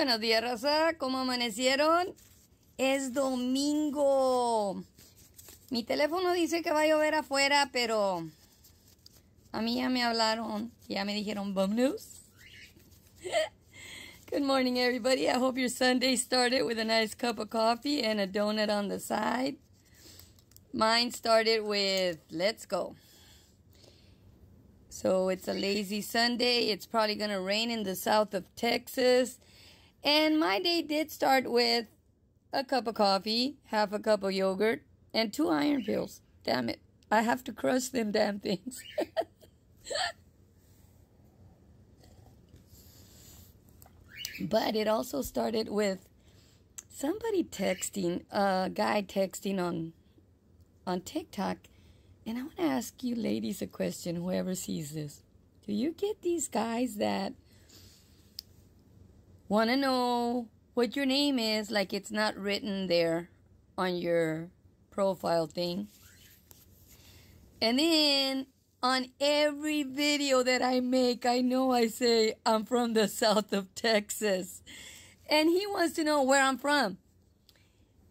Buenos días, raza. ¿Cómo amanecieron? Es domingo. Mi teléfono dice que va a llover afuera, pero a mí ya me hablaron. Ya me dijeron, news. Good morning, everybody. I hope your Sunday started with a nice cup of coffee and a donut on the side. Mine started with let's go. So it's a lazy Sunday. It's probably going to rain in the south of Texas. And my day did start with a cup of coffee, half a cup of yogurt, and two iron pills. Damn it. I have to crush them damn things. but it also started with somebody texting, a guy texting on on TikTok and I want to ask you ladies a question, whoever sees this. Do you get these guys that want to know what your name is, like it's not written there on your profile thing? And then on every video that I make, I know I say I'm from the south of Texas. And he wants to know where I'm from.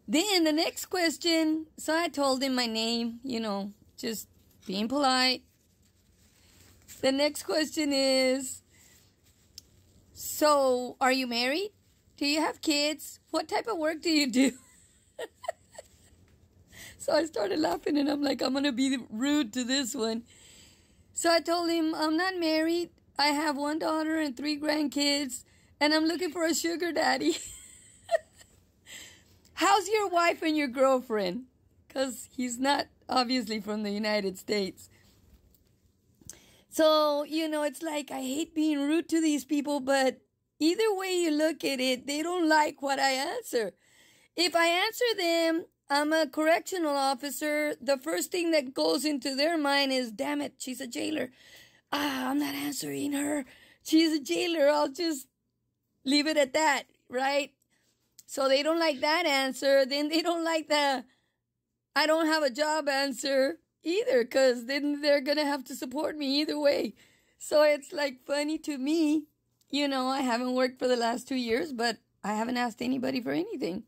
Then the next question, so I told him my name, you know, just being polite. The next question is So, are you married? Do you have kids? What type of work do you do? so I started laughing and I'm like, I'm going to be rude to this one. So I told him, I'm not married. I have one daughter and three grandkids, and I'm looking for a sugar daddy. How's your wife and your girlfriend? Because he's not obviously from the United States. So, you know, it's like I hate being rude to these people, but either way you look at it, they don't like what I answer. If I answer them, I'm a correctional officer. The first thing that goes into their mind is, damn it, she's a jailer. Ah, I'm not answering her. She's a jailer. I'll just leave it at that, right? So they don't like that answer. Then they don't like the, I don't have a job answer either because then they're going to have to support me either way. So it's like funny to me. You know, I haven't worked for the last two years, but I haven't asked anybody for anything.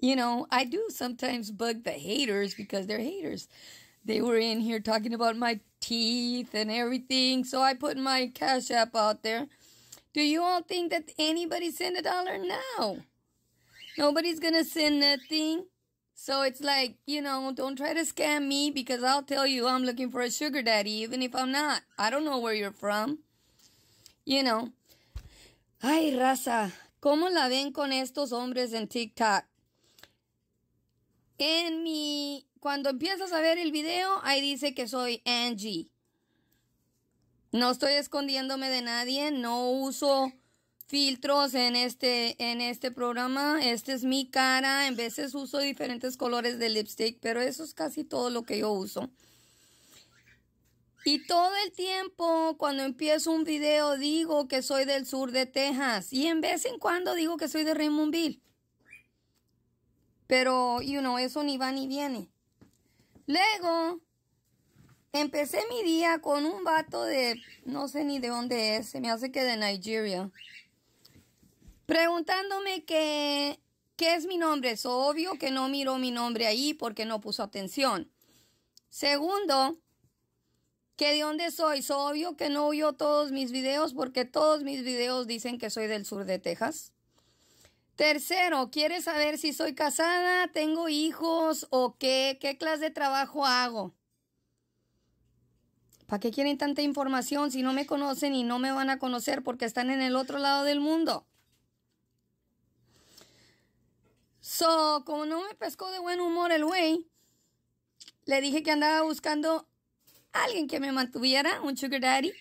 You know, I do sometimes bug the haters because they're haters. They were in here talking about my teeth and everything. So I put my Cash App out there. Do you all think that anybody sent a dollar? No. Nobody's going to send nothing. So it's like, you know, don't try to scam me because I'll tell you I'm looking for a sugar daddy, even if I'm not. I don't know where you're from. You know. Ay, raza, ¿cómo la ven con estos hombres en TikTok? En mi, cuando empiezas a ver el video, ahí dice que soy Angie. No estoy escondiéndome de nadie, no uso filtros en este, en este programa. Este es mi cara. En veces uso diferentes colores de lipstick, pero eso es casi todo lo que yo uso. Y todo el tiempo, cuando empiezo un video, digo que soy del sur de Texas. Y en vez en cuando digo que soy de Raymondville. Pero, you know, eso ni va ni viene. Luego, empecé mi día con un vato de, no sé ni de dónde es, se me hace que de Nigeria preguntándome qué, qué es mi nombre. Es obvio que no miró mi nombre ahí porque no puso atención. Segundo, que de dónde soy. Es obvio que no vio todos mis videos porque todos mis videos dicen que soy del sur de Texas. Tercero, ¿quiere saber si soy casada, tengo hijos o qué, qué clase de trabajo hago? ¿Para qué quieren tanta información si no me conocen y no me van a conocer porque están en el otro lado del mundo? So, como no me pescó de buen humor el güey, le dije que andaba buscando alguien que me mantuviera, un sugar daddy.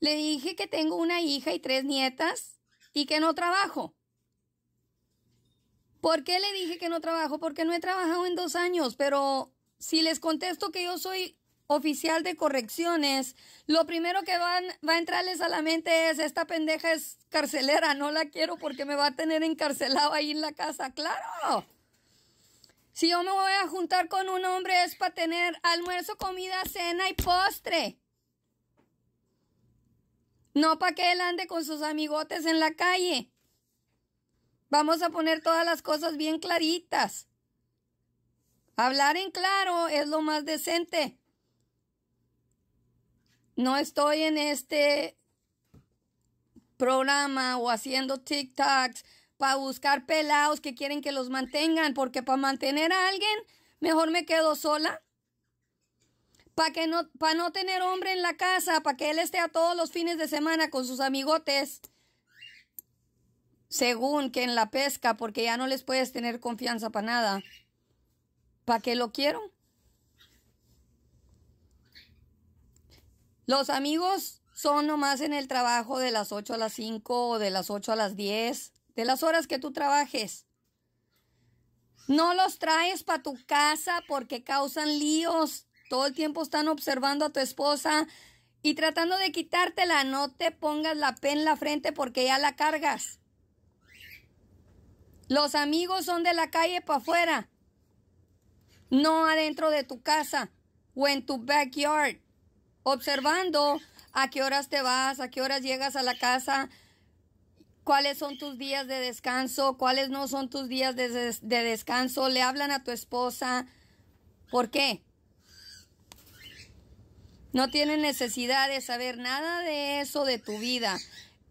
Le dije que tengo una hija y tres nietas y que no trabajo. ¿Por qué le dije que no trabajo? Porque no he trabajado en dos años, pero si les contesto que yo soy oficial de correcciones, lo primero que van, va a entrarles a la mente es, esta pendeja es carcelera, no la quiero porque me va a tener encarcelado ahí en la casa. Claro. Si yo me voy a juntar con un hombre es para tener almuerzo, comida, cena y postre. No para que él ande con sus amigotes en la calle. Vamos a poner todas las cosas bien claritas. Hablar en claro es lo más decente. No estoy en este programa o haciendo TikToks para buscar pelados que quieren que los mantengan, porque para mantener a alguien, mejor me quedo sola. Para que no, para no tener hombre en la casa, para que él esté a todos los fines de semana con sus amigotes. Según que en la pesca, porque ya no les puedes tener confianza para nada. ¿Para qué lo quiero? Los amigos son nomás en el trabajo de las 8 a las 5 o de las 8 a las 10, de las horas que tú trabajes. No los traes para tu casa porque causan líos. Todo el tiempo están observando a tu esposa y tratando de quitártela. No te pongas la P en la frente porque ya la cargas. Los amigos son de la calle para afuera, no adentro de tu casa o en tu backyard, observando a qué horas te vas, a qué horas llegas a la casa, cuáles son tus días de descanso, cuáles no son tus días de, de descanso. Le hablan a tu esposa. ¿Por qué? No tienen necesidad de saber nada de eso de tu vida.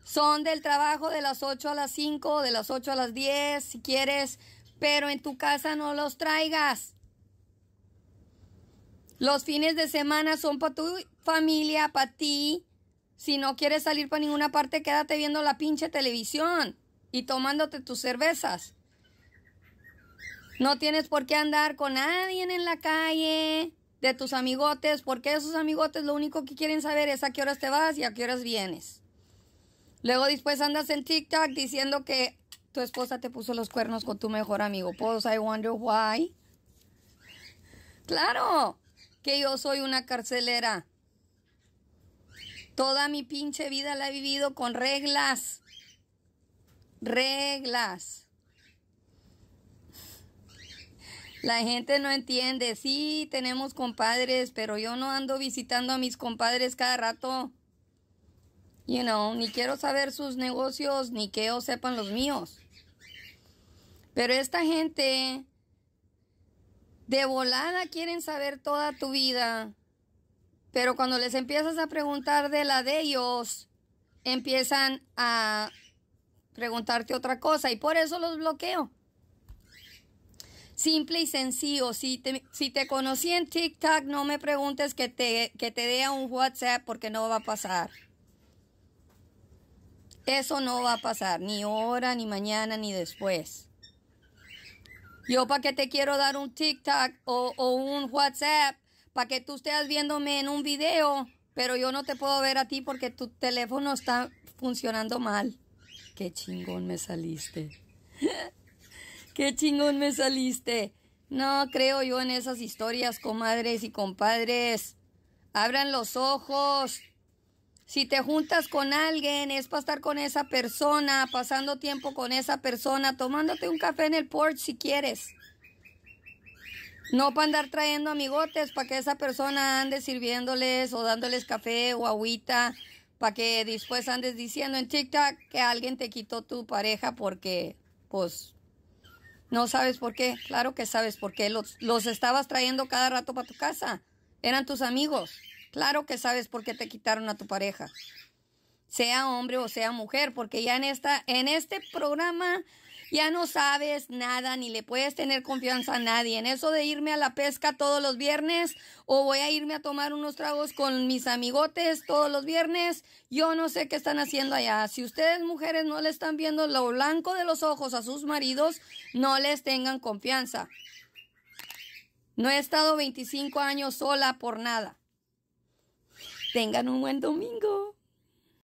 Son del trabajo de las 8 a las 5, de las 8 a las 10, si quieres, pero en tu casa no los traigas. Los fines de semana son para tu familia, para ti. Si no quieres salir para ninguna parte, quédate viendo la pinche televisión y tomándote tus cervezas. No tienes por qué andar con nadie en la calle de tus amigotes, porque esos amigotes lo único que quieren saber es a qué horas te vas y a qué horas vienes. Luego después andas en TikTok diciendo que tu esposa te puso los cuernos con tu mejor amigo. Pues I wonder why. Claro que yo soy una carcelera. Toda mi pinche vida la he vivido con reglas. Reglas. La gente no entiende. Sí, tenemos compadres, pero yo no ando visitando a mis compadres cada rato. You know, ni quiero saber sus negocios, ni que ellos sepan los míos. Pero esta gente de volada quieren saber toda tu vida. Pero cuando les empiezas a preguntar de la de ellos, empiezan a preguntarte otra cosa y por eso los bloqueo. Simple y sencillo. Si te, si te conocí en TikTok, no me preguntes que te, que te dé un WhatsApp porque no va a pasar. Eso no va a pasar, ni ahora, ni mañana, ni después. Yo para que te quiero dar un TikTok o, o un WhatsApp para que tú estés viéndome en un video, pero yo no te puedo ver a ti porque tu teléfono está funcionando mal. Qué chingón me saliste. Qué chingón me saliste. No creo yo en esas historias, comadres y compadres. Abran los ojos. Si te juntas con alguien, es para estar con esa persona, pasando tiempo con esa persona, tomándote un café en el porch si quieres. No para andar trayendo amigotes para que esa persona ande sirviéndoles o dándoles café o agüita, para que después andes diciendo en TikTok que alguien te quitó tu pareja porque, pues, no sabes por qué. Claro que sabes por qué. Los, los estabas trayendo cada rato para tu casa. Eran tus amigos. Claro que sabes por qué te quitaron a tu pareja. Sea hombre o sea mujer, porque ya en esta, en este programa ya no sabes nada ni le puedes tener confianza a nadie. En eso de irme a la pesca todos los viernes o voy a irme a tomar unos tragos con mis amigotes todos los viernes, yo no sé qué están haciendo allá. Si ustedes mujeres no le están viendo lo blanco de los ojos a sus maridos, no les tengan confianza. No he estado 25 años sola por nada. Tengan un buen domingo.